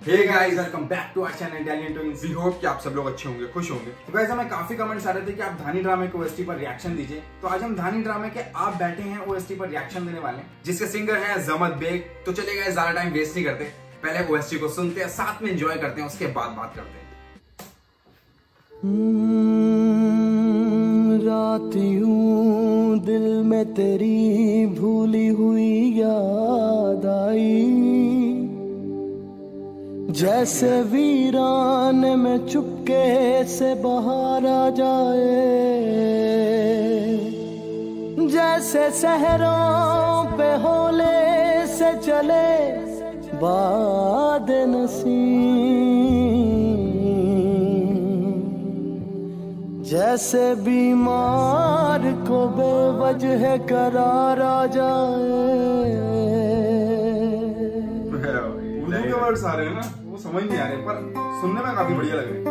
हे कि आप सब लोग अच्छे होंगे खुश होंगे। तो हमें काफ़ी कमेंट्स आ रहे थे कि आप धानी ड्रामे ओएसटी पर रिएक्शन दीजिए। तो आज हम धानी ड्रामे के आप बैठे हैं ओएसटी पर रिएक्शन देने वाले जिसके सिंगर हैं जमत बेग। तो चलिए गाइस ज़्यादा टाइम वेस्ट नहीं करते। पहले ओएसटी को सुनते हैं साथ में एंजॉय करते हैं उसके बाद बात करते हैं। हम्म, रात दिल में तेरी भूली हुई जैसे वीरान में चुपके से बाहर आ जाए। जैसे सहरों पे होले से चले बाद नसीम जैसे बीमार को बेवजह करार आ जाए। वर्ड्स रहे हैं ना। समझ नहीं आ रहे पर सुनने में काफ़ी बढ़िया लग रहे हैं।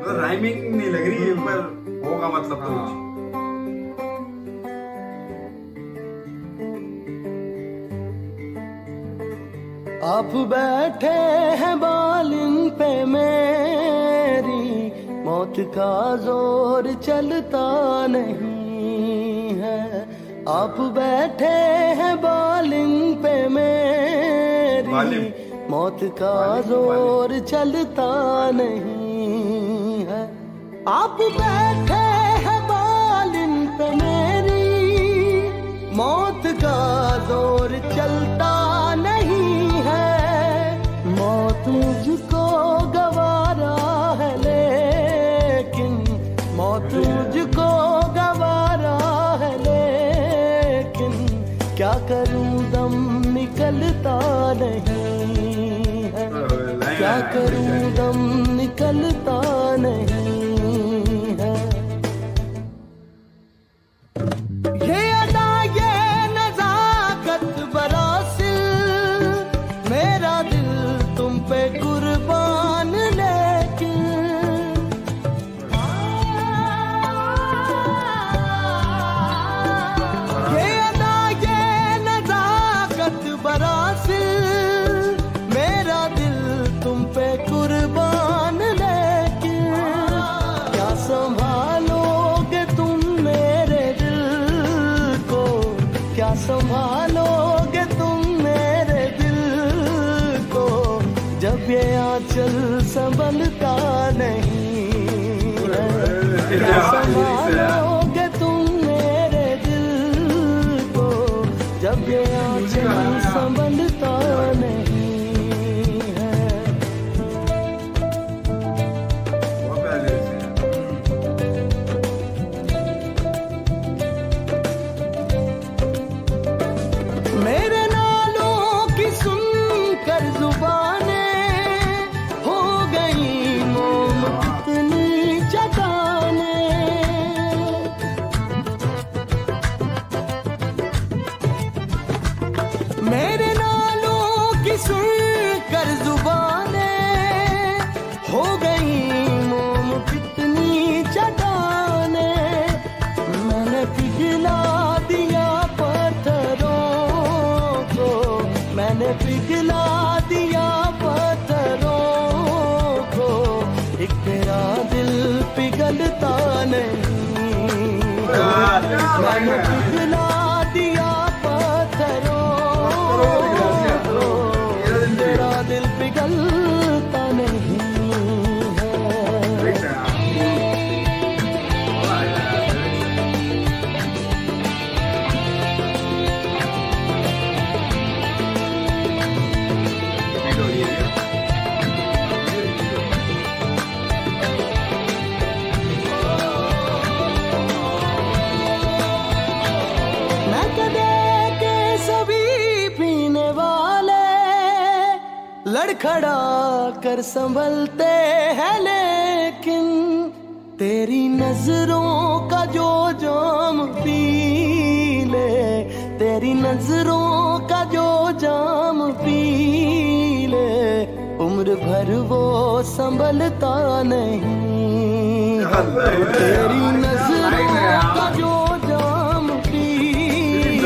मतलब राइमिंग नहीं लग रही है पर होगा मतलब तो कुछ। आप बैठे हैं बालिन पे मेरी मौत का ज़ोर चलता नहीं है। आप बैठे हैं बालिन पे मेरी मौत का ज़ोर चलता नहीं है। आप बैठे हैं बालिन पे मेरी मौत का नहीं क्या करूँ दम निकलता नहीं है। नजाकत बरासिल मेरा दिल तुम पे ये संभलता नहीं है। संभालोगे तुम मेरे दिल को जब ये आंचल संभलता नहीं है हैं। मेरे पिघला दिया पत्थरों को। मैंने पिघला दिया पत्थरों को। एक तेरा दिल पिघलता नहीं। मैंने पिघला लड़खड़ा कर संभलते हैं, लेकिन तेरी नज़रों का जो जाम पी ले, तेरी नज़रों का जो जाम पी ले, उम्र भर वो संभलता नहीं। तेरी नज़रों का जो जाम पी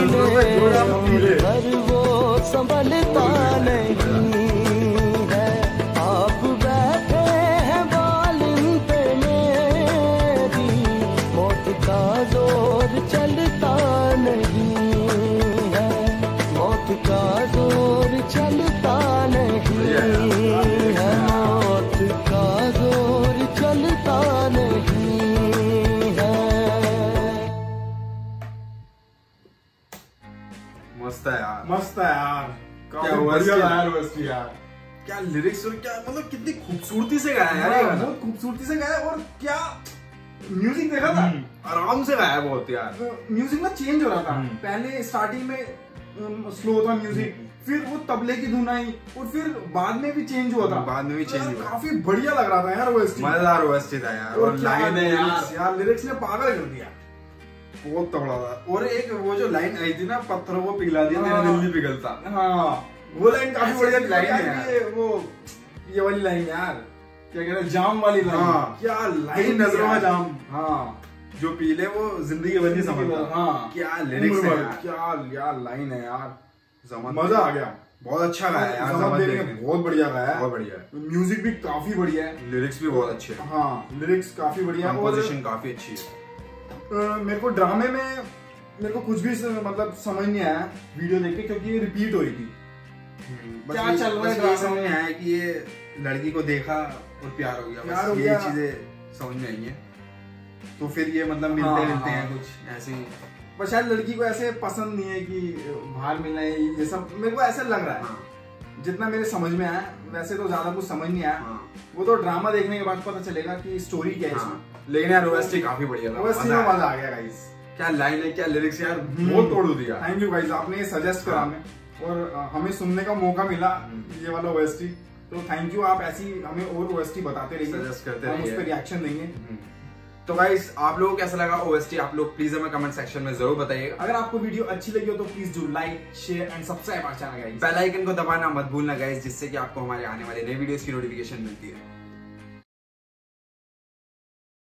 ले, उम्र भर वो संभलता नहीं। यार क्या लिरिक्स और क्या मतलब कितनी खूबसूरती से गाया यार ये हाँ, बहुत खूबसूरती से गाया और क्या म्यूज़िक देखा था? आराम से गाया बहुत यार। म्यूज़िक ना चेंज हो रहा था। हम्म। पहले स्टार्टिंग में स्लो था म्यूज़िक फिर वो तबले की धुन आई और फिर बाद में भी चेंज हुआ था। बाद में भी यार, हुआ। काफ़ी बढ़िया लग रहा था यार मज़ेदार ओएसटी था यार। और लाइन है यार। यार लिरिक्स ने पागल कर दिया। बहुत तगड़ा था। और एक वो जो लाइन आई थी ना पत्थरों को पिघला दिया तेरा हाँ। दिल नहीं पिघलता। हाँ। वो लाइन काफ़ी बढ़िया लाइन है वो ये वाली लाइन यार क्या कहते हैं जाम वाली लाइन हाँ। क्या लाइन नज़रों में जाम। हाँ। जो पीले वो ज़िंदगी भर नहीं समझता। हाँ। क्या लिरिक्स है क्या यार लाइन है यार। मज़ा आ गया। बहुत अच्छा गाया है यार। बहुत बढ़िया गाया है। बहुत बढ़िया है। म्यूज़िक भी काफ़ी बढ़िया है। लिरिक्स भी बहुत अच्छे हैं। हाँ लिरिक्स काफ़ी बढ़िया है। कंपोजिशन काफ़ी अच्छी है। मेरे को ड्रामे में मेरे को कुछ भी मतलब समझ नहीं आया वीडियो देख के क्योंकि ये रिपीट हो रही थी। क्या चल रहा है ये समझ में? आया कि ये लड़की को देखा और प्यार हो गया। प्यार बस हो यही गया। चीज़ें समझ में आई है। तो फिर ये मतलब मिलते हाँ, मिलते हाँ। हैं। कुछ ऐसे ही। पर शायद लड़की को ऐसे पसंद नहीं है कि बाहर मिलना है ये सब। मेरे को ऐसा लग रहा है। हाँ, जितना मेरे समझ में आया वैसे तो ज़्यादा कुछ समझ नहीं आया। हाँ, वो तो ड्रामा देखने के बाद पता चलेगा कि स्टोरी क्या है हाँ। लेकिन यार ओएसटी काफ़ी बढ़िया था। इसमें मज़ा में मज़ा आ गया गाइस क्या लाइन है क्या लिरिक्स यार। बहुत तोड़ दिया। थैंक यू गाइस आपने ये सजेस्ट करा हाँ। हमें। और हमें सुनने का मौका मिला हम्म। ये वाला ओएसटी तो थैंक यू आप ऐसी हमें और ओएसटी बताते रहिए। करते हम उस। पर रिएक्शन देंगे। तो गाइस आप लोगों को कैसा लगा ओएसटी आप लोग प्लीज़ हमें कमेंट सेक्शन में ज़रूर बताइएगा। अगर आपको वीडियो अच्छी लगी हो तो please do like share and subscribe our channel guys bell icon को दबाना मत भूलना गाइस जिससे कि आपको हमारे आने वाले नए वीडियोस की नोटिफिकेशन मिलती है